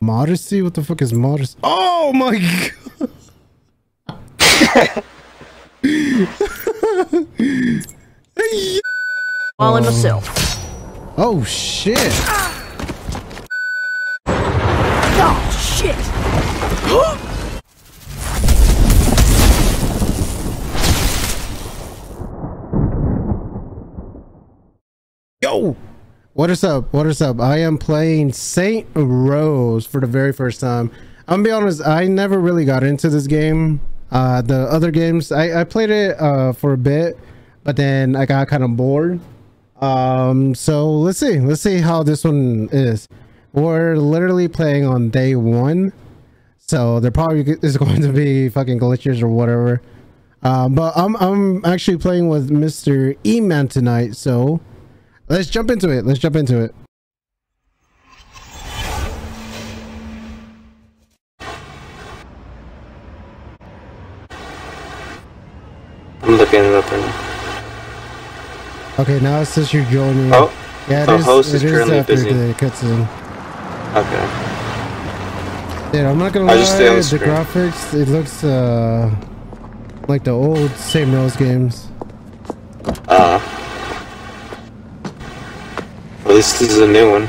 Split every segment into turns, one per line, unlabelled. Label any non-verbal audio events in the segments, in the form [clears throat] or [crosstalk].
Modesty? What the fuck is modesty? Oh my god! [laughs]
Molly myself.
Oh shit! What is up? What is up? I am playing Saints Row for the very first time. I'm gonna be honest, I never really got into this game. Uh, the other games, I, I played it uh, for a bit, but then I got kind of bored. Um, so let's see. Let's see how this one is. We're literally playing on day one. So there probably [laughs] is going to be fucking glitches or whatever. Um, but I'm, I'm actually playing with Mr. E-Man tonight, so... Let's jump into it. Let's jump into it.
I'm looking it up right now.
Okay, now it says you're joining.
Oh,
yeah, it
the
is.
host is currently
after
busy.
the cutscene.
okay.
Dude, I'm not gonna
I
lie.
just stay on
The
screen.
graphics, it looks uh like the old Saints Row games.
Uh, at least this is a new one.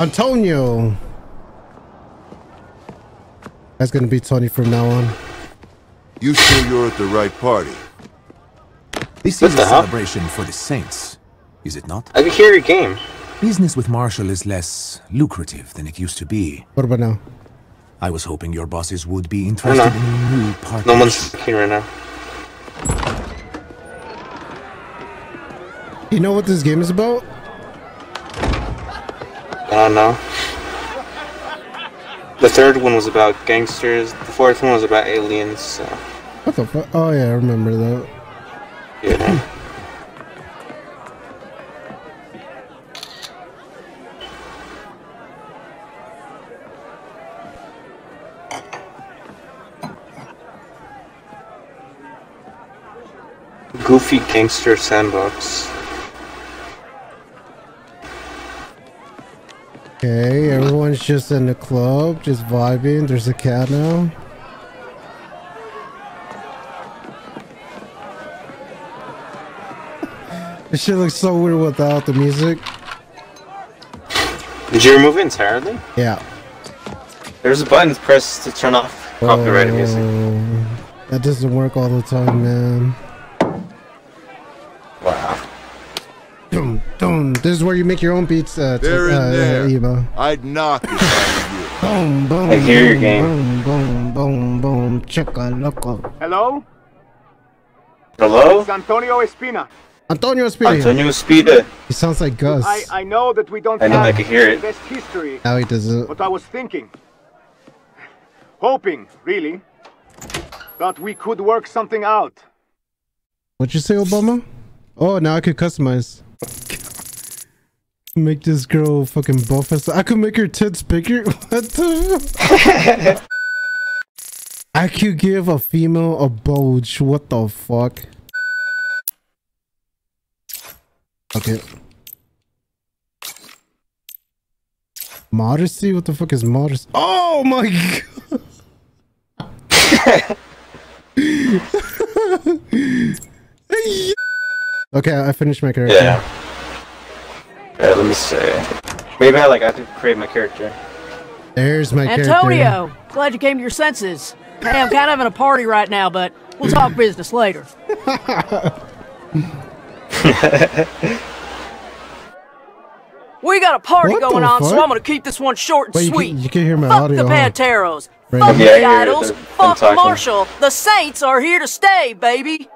Antonio. That's gonna be Tony from now on.
You sure you're at the right party?
This
What
is a
hell?
celebration for the saints, is it not?
I can hear your game.
Business with Marshall is less lucrative than it used to be.
What about now?
I was hoping your bosses would be interested in a new partnership.
No one's speaking right now.
You know what this game is about?
I don't know. The third one was about gangsters. The fourth one was about aliens. So,
What the fuck? Oh yeah, I remember that.
yeah. Goofy Gangster Sandbox.
Okay, everyone's just in the club, just vibing. There's a cat now. [laughs] This shit looks so weird without the music.
Did you remove it entirely?
Yeah.
There's a button pressed to turn off copyrighted music.
Oh, That doesn't work all the time, man.
Wow.
Dum, dum. This is where you make your own beats, uh, to, uh,
there.
uh, Eva.
I'd knock if I [laughs]
Boom, boom,
I hear your
boom,
game.
Boom, boom, boom, boom. Chicka loco.
Hello?
Hello?
It's Antonio Espina.
Antonio Espina.
Antonio Speeda.
He sounds like Gus.
I, I know that we don't
I know,
have
I can hear it.
best history,
Now he doesn't.
but I was thinking, hoping, really, that we could work something out.
What'd you say, Obama? Oh, now I could customize. Make this girl fucking buff as I could make her tits bigger. [laughs] What the? I could give a female a bulge. What the fuck? Okay. Modesty? What the fuck is modesty? Oh my [laughs] god! [laughs] okay, I finished my character.
Yeah. Yeah, let me see. Maybe I like I have to create my character.
There's my character.
Antonio, glad you came to your senses. Hey, I'm kind of having a party right now, but we'll talk business later. [laughs] we got a party
What
going
the
on, so? I'm gonna keep this one short and
Wait, you
sweet.
can, you can hear my
Fuck
audio.
the
huh?
Panteros.
Right
Fuck.
Yeah,
the idols. Fuck. Marshall. The Saints are here to stay, baby.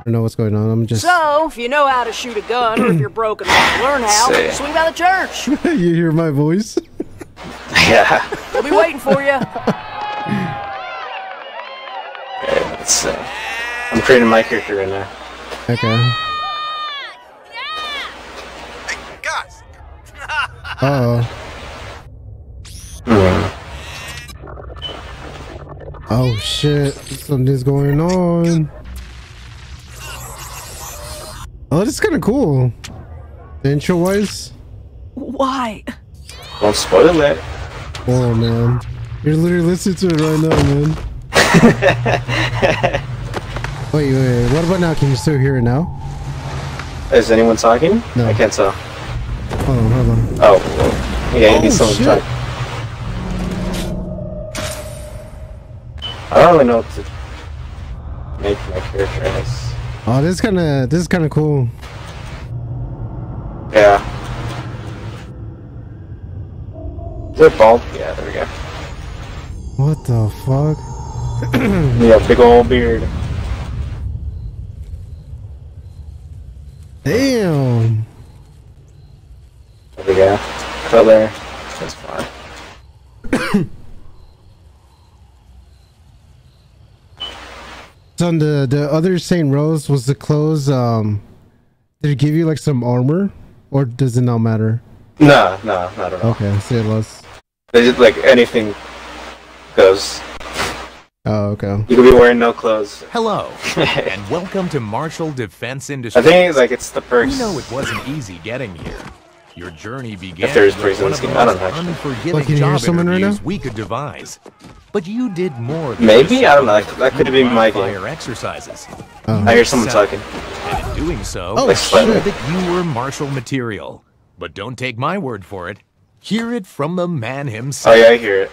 I don't know what's going on. I'm just.
So, if you know how to shoot a gun, or if you're broken enough to learn how,
Say.
swing by the church. [laughs]
you hear my voice?
Yeah.
We'll be waiting for you.
Okay, let's see. I'm creating my character right now.
Okay. Yeah! Uh oh. Oh shit, something's going on. Oh, this is kind of cool. Intro wise.
Why?
Don't spoil it.
Oh man, you're literally listening to it right now, man. [laughs] wait, wait, wait, what about now? Can you still hear it now?
Is anyone talking?
No.
I can't tell.
Hold on, hold on.
Oh, yeah, you
Oh,
need someone to
shit.
talk. I don't really know what to make my character as.
Oh, this is kind of this is kind of cool.
Yeah. Is it bald? Yeah, there we go.
What the fuck? [clears throat]
Yeah, big old beard.
Damn.
There we go. Color. That's fine. [coughs]
So on the the other Saints Row was the clothes. Um, did it give you like some armor, or does it not matter?
No, no, not at all.
Okay, say it less.
They just like anything goes.
Oh, okay.
You could be wearing no clothes.
Hello, [laughs] and welcome to Marshall Defense Industries.
I think like it's the perks.
We know it wasn't easy getting here. Your journey began
If there's
with one
this
of the
I don't
most
actually.
unforgiving
Look, can you hear
job
someone right now?
we could devise. But you did more than
Maybe? I don't know. That- that could have been my game.
fire exercises.
Oh.
I hear someone talking.
And in doing so,
Oh,
you
shit.
that you were Marshall material. But don't take my word for it. Hear it from the man himself.
Oh yeah, I hear it.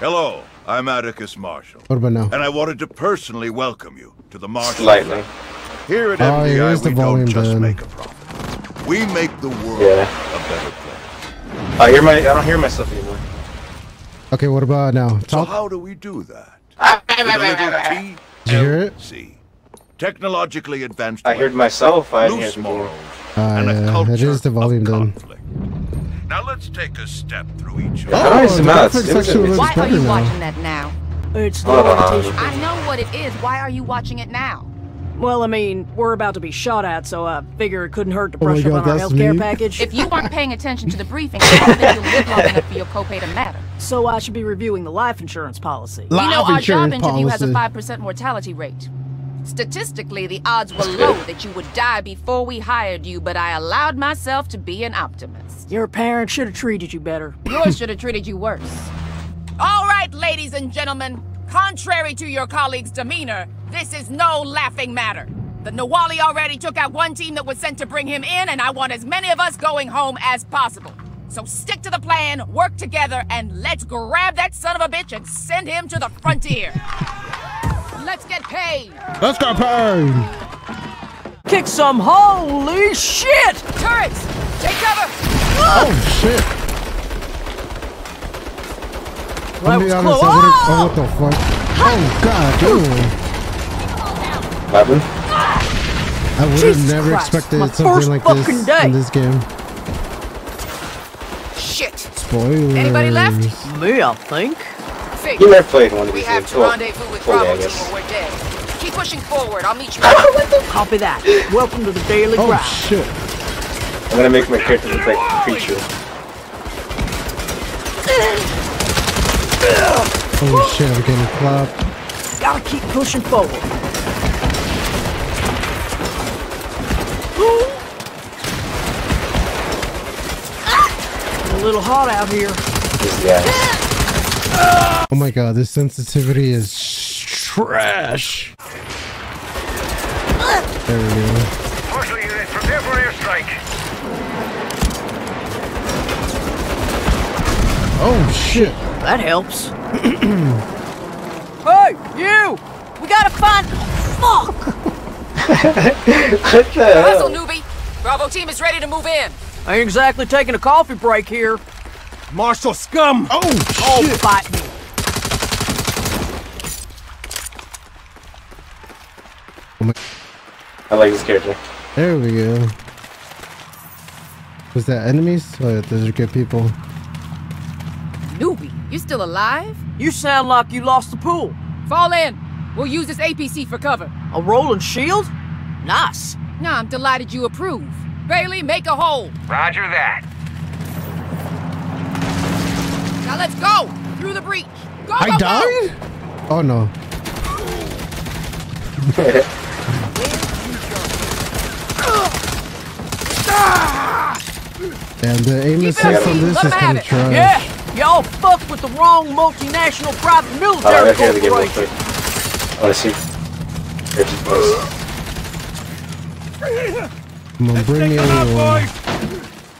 Hello, I'm Atticus Marshall,
What about now?
and I wanted to personally welcome you to the Marshall
Slightly.
Here at
Oh,
MDI,
here's
we don't just
then.
make a profit. We make the world
Yeah.
A better place.
I hear my. I don't hear myself anymore.
Okay, what about now?
So how do we do that? With T
Did you hear it?
C. Technologically advanced.
I heard myself. I didn't hear
loose
the
morals,
Uh,
and a
yeah,
culture
it is the volume then.
conflict. Now let's take a step through each
Yeah,
of
how
Oh,
zoom
the graphics actually looks
Why are you
now.
watching that now?
It's the
Hold on.
orientation.
I know what it is. Why are you watching it now?
Well, I mean, we're about to be shot at, so I figure it couldn't hurt to
Oh my
brush up on our
that's
healthcare
me.
package.
If you weren't paying attention to the briefing, [laughs] I don't think you'll live long enough for your copay to matter.
So I should be reviewing the life insurance policy.
Life
you know, our job
insurance
interview has a 5% mortality rate. Statistically, the odds were low that you would die before we hired you, but I allowed myself to be an optimist.
Your parents should have treated you better. [laughs]
Yours should have treated you worse. All right, ladies and gentlemen. Contrary to your colleague's demeanor, this is no laughing matter. The Nahualli already took out one team that was sent to bring him in, and I want as many of us going home as possible. So stick to the plan, work together, and let's grab that son of a bitch and send him to the frontier. Let's get paid.
Let's go, pain.
Kick some holy shit!
Turrets, take cover.
Oh shit.
That
I'll be
was close.
Oh, what the fuck? Oh, oh god, dude.
What happened?
I would have never
Christ,
expected
my
something like this
day.
in this game.
Shit.
Spoilers.
Anybody left?
Me, I think.
You never played one of
We
these
have
games.
to
Well,
rendezvous with
fully, I
Bravo
guess.
team or we're dead. Keep pushing forward. I'll meet you. [laughs]
Copy that. Welcome to the Daily
Oh
Grind.
shit.
I'm gonna make my character look like a creature.
Oh shit, I'm getting clapped.
Gotta keep pushing forward. A little hot out here.
Yeah.
Oh my god, this sensitivity is trash. There we go.
Marshal unit, prepare for airstrike.
Oh shit.
That helps. [clears throat] hey, you! We gotta find. Fuck! [laughs]
What the
Hustle, newbie. Bravo team is ready to move in.
I ain't exactly taking a coffee break here.
Marshall scum!
Oh
Oh,
shit.
fight me.
I like this character.
There we go. Was that enemies? Oh, yeah, those are good people.
Newbie, you still alive?
You sound like you lost the pool.
Fall in. We'll use this APC for cover.
A rolling shield? Nice.
Now I'm delighted you approve. Bailey, make a hole.
Roger that.
Now let's go through the breach. Go,
I
go, go.
died? Oh no. [laughs] And the aim
Keep it
assist
up,
on this
let
is
'em
kind of trash.
Yeah, y'all fucked with the wrong multinational private
Oh,
military
gotta hear game real
corporation.
quick. I wanna see. [laughs] Rich's voice.
Come on, bring me everyone.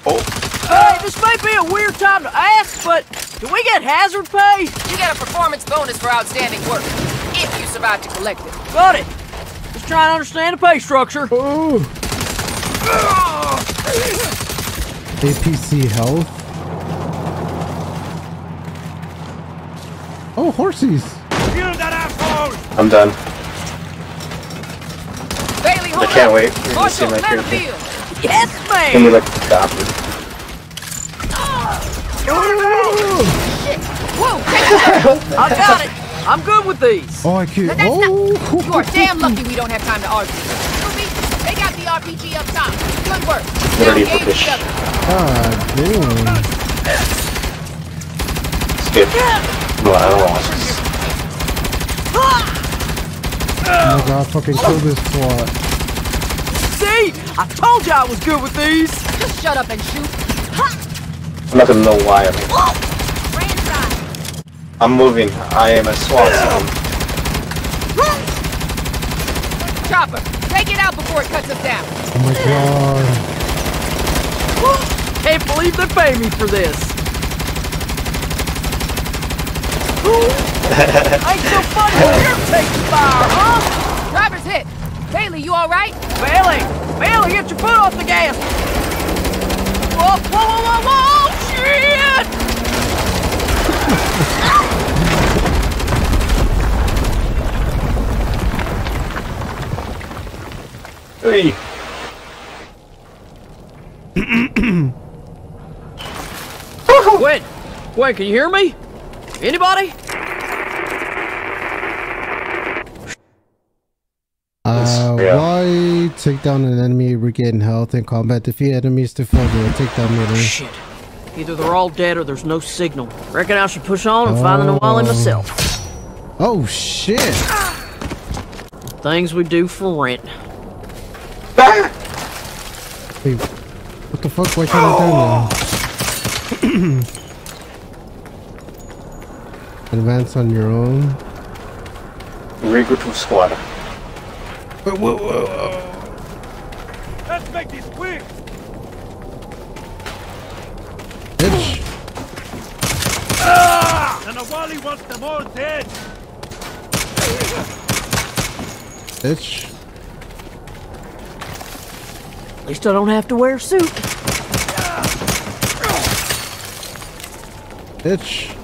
Oh.
Hey, this may be a weird time to ask, but do we get hazard pay?
You get a performance bonus for outstanding work, if you survive to collect it.
Got it. Just trying to understand the pay structure.
Oh. APC health. Oh, horsies.
I'm done.
Bailey, hold
I can't wait. You're gonna see
Marshal,
my
clear
character.
Yes,
Give me
ma'am.
like a copy.
Whoa, take it.
I got it. I'm good with these.
Oh, I can't.
That's not-
Oh.
You are damn lucky we don't have time to argue. They got the RPG up top. Good work. Now
Ready for
engage
this.
the other.
God damn.
Skip. No, I don't want this.
Oh my god, fucking kill this twat.
See? I told you I was good with these.
Just shut up and shoot.
I'm not gonna know why I'm here.
Oh!
I'm moving. I am a SWAT zone.
Chopper, take it out before it cuts us down.
Oh my god.
Can't believe they pay me for this. [laughs] Ain't so funny when you're taking fire, huh?
Driver's hit. Bailey, you all right?
Bailey! Bailey, get your foot off the gas! Whoa, whoa, whoa, whoa, whoa! Shit!
Hey.
Wait, wait, can you hear me? Anybody?
Uh,
Yeah.
Why take down an enemy, regain health, and combat defeat enemies to further take down meter?
Oh, shit. Either they're all dead or there's no signal. Reckon I should push on and find the Nahualli
Oh.
myself.
Oh shit!
Things we do for rent.
Wait, what the fuck? Why can't I do that? [clears throat] Advance on your own.
Regroup to squad.
Whoa, whoa, whoa, whoa.
Let's make this quick!
Bitch!
The Nahualli wants them all dead!
Bitch!
At least I don't have to wear a suit.
Bitch!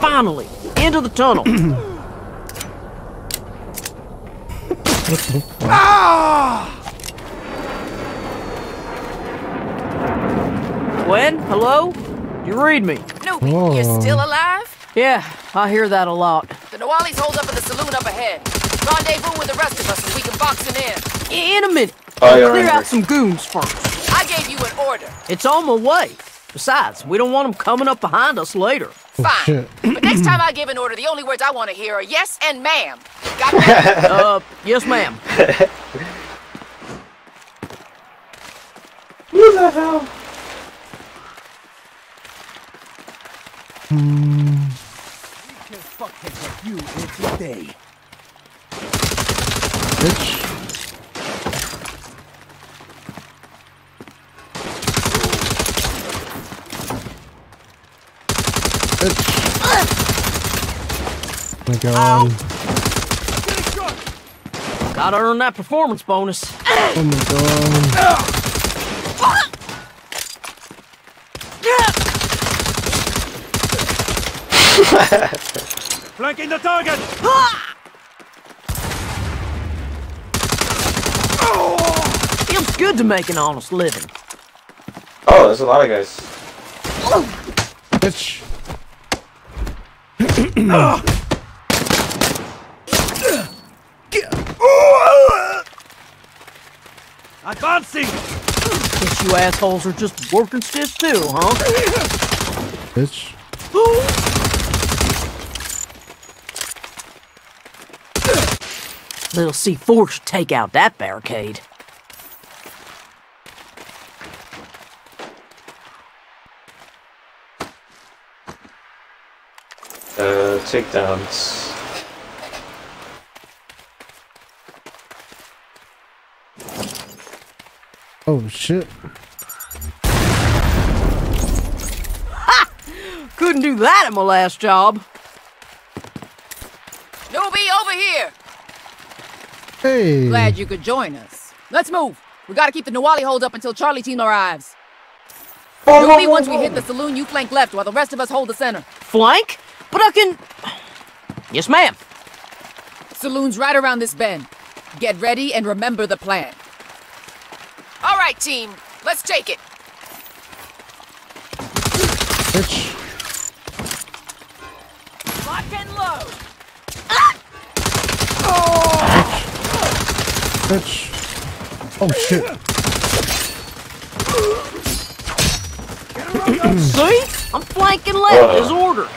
Finally, into the tunnel. [clears throat] Ah! Gwen, hello? You read me?
Snoopy,
Oh.
you're still alive?
Yeah, I hear that a lot.
The Nahualli's hold up in the saloon up ahead. Rendezvous with the rest of us so we can box him in.
In a minute.
Oh, you're
Clear out some goons first.
I gave you an order.
It's on my way. Besides, we don't want them coming up behind us later.
Fine.
shit.
but next time I give an order, the only words I want to hear are yes and ma'am. Got that? [laughs]
Uh, yes, ma'am. [laughs]
Who the hell?
Bitch! Bitch! my god.
Gotta earn that performance bonus.
Oh my god.
Flanking the target!
Feels good to make an honest living.
Oh, there's a lot of guys.
Bitch!
Advancing!
Guess you assholes are just working stiff too, huh?
Bitch!
Little C4 should take out that barricade.
Uh, takedowns.
Oh shit. Ha!
Couldn't do that at my last job.
Newbie, over here.
Hey.
Glad you could join us. Let's move. We gotta keep the Nahualli hold up until Charlie team arrives. Newbie, once we hit the saloon, you flank left while the rest of us hold the center.
Flank? But I can. Yes, ma'am.
Saloon's right around this bend. Get ready and remember the plan. All right, team. Let's take it.
Bitch.
Lock and load.
Bitch. Oh shit. [clears throat]
See? I'm flanking left as ordered.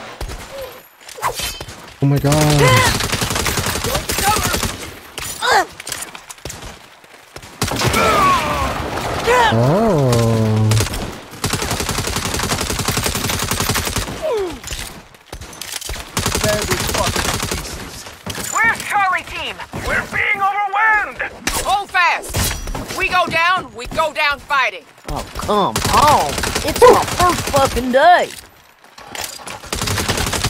Oh my god. Oh.
Where's Charlie team?
We're being overwhelmed!
Hold fast. We go down, we go down fighting.
Oh, Um, come on. It's my first fucking day.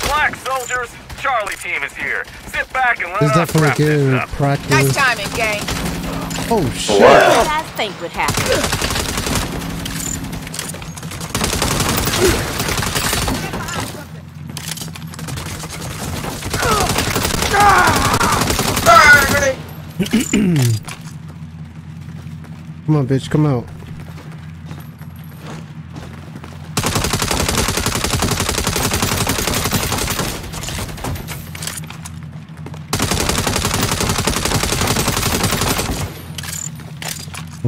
Black soldiers, Charlie team is here. Sit back and let
This is
us
definitely
wrap this
good
up.
Nice timing, gang.
Oh shit.
What?
did I think would happen.
Come on, bitch, come out.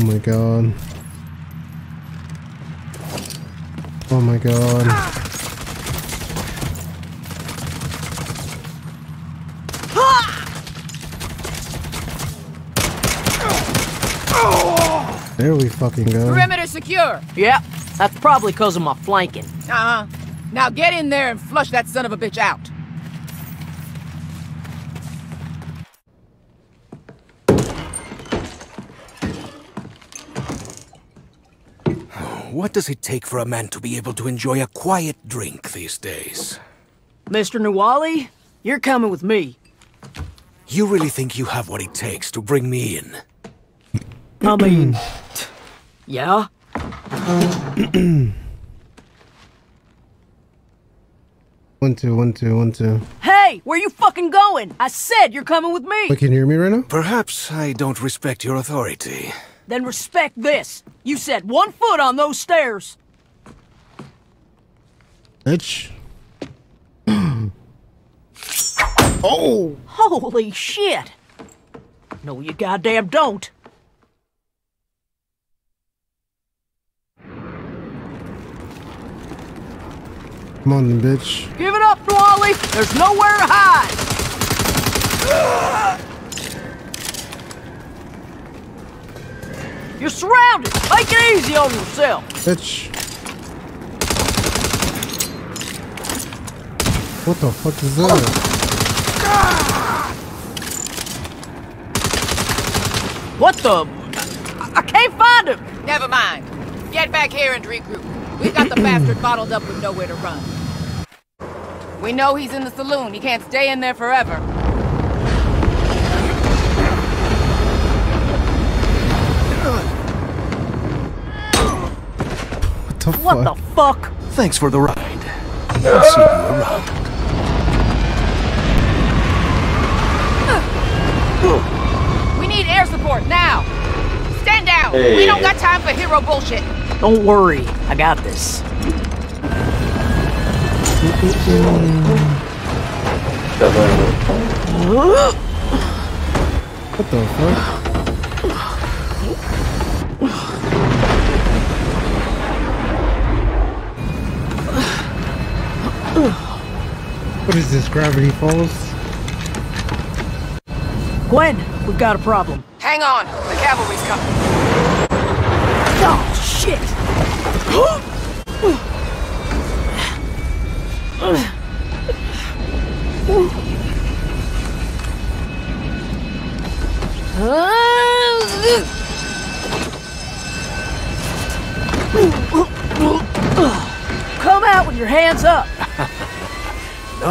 Oh my god. Oh my god. There we fucking go.
Perimeter secure.
Yeah, that's probably because of my flanking.
Uh-huh. Now get in there and flush that son of a bitch out.
What does it take for a man to be able to enjoy a quiet drink these days?
Mr. Nahualli, you're coming with me.
You really think you have what it takes to bring me in?
I mean, yeah? [clears throat]
One, two, one, two, one, two.
Hey, where you fucking going? I said you're coming with me.
Wait, can you hear me right now?
Perhaps I don't respect your authority.
Then respect this. You set one foot on those stairs.
Bitch. [clears throat] oh!
Holy shit. No, you goddamn don't.
Come on, then, bitch.
Give it up, Nahualli. There's nowhere to hide. [laughs] You're surrounded. Make it easy on yourself.
Bitch. What the fuck is that?
What the? I, I can't find him.
Never mind. Get back here and regroup. We've got the [clears throat] bastard bottled up with nowhere to run. We know he's in the saloon. He can't stay in there forever.
The
What
fuck?
the fuck?
Thanks for the ride. I'll see you around.
We need air support now. Stand down.
Hey.
We don't got time for hero bullshit.
Don't worry. I got this.
What the fuck? What is this, Gravity Falls?
Gwen, we've got a problem.
Hang on, the cavalry's coming.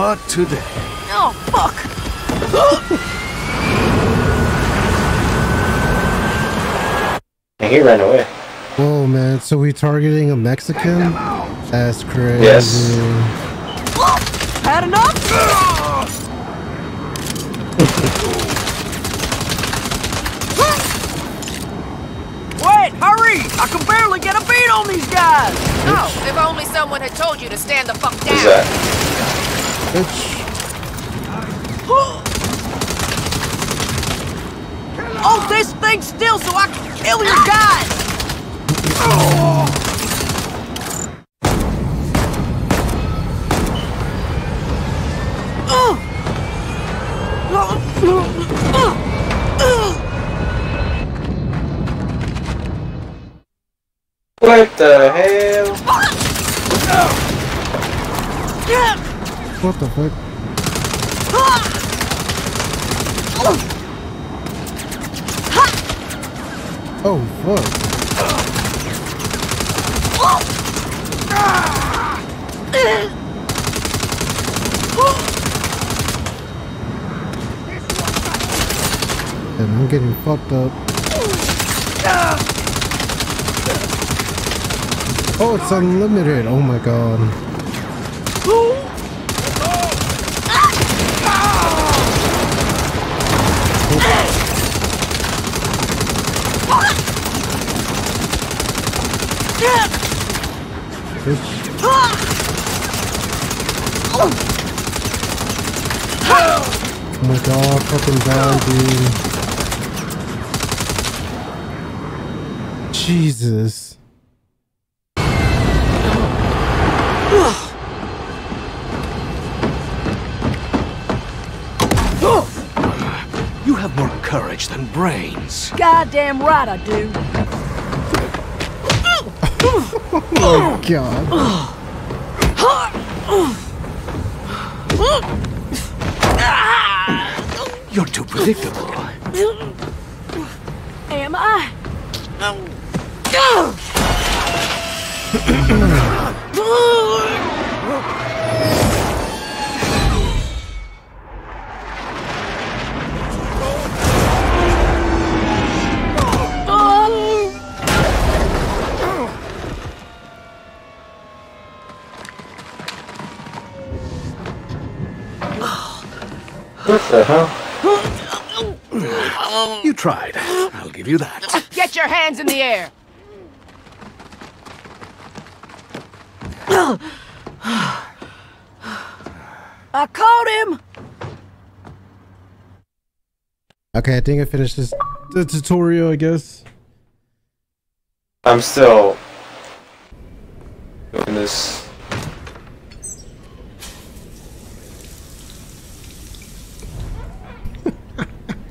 Not today.
Oh, fuck!
And he ran away.
Whoa, man. So we targeting a Mexican? That's crazy.
Yes.
Had enough? [laughs] Wait, hurry! I can barely get a beat on these guys!
Oh, if only someone had told you to stand the fuck down.
Who's that?
Bitch. [gasps]
Hold oh, this thing still so I can kill your guys! [gasps]
What oh.
What the fuck? Oh, fuck. And I'm getting fucked up. Oh, it's unlimited. Oh my god. Bitch. Oh my god, fucking die, dude. Jesus.
You have more courage than brains.
Goddamn right I do.
Oh god.
You're too predictable.
Am I? [coughs]
What the hell?
You tried. I'll give you that.
Get your hands in the air.
I caught him!
Okay, I think I finished this the tutorial, I guess.
I'm still doing this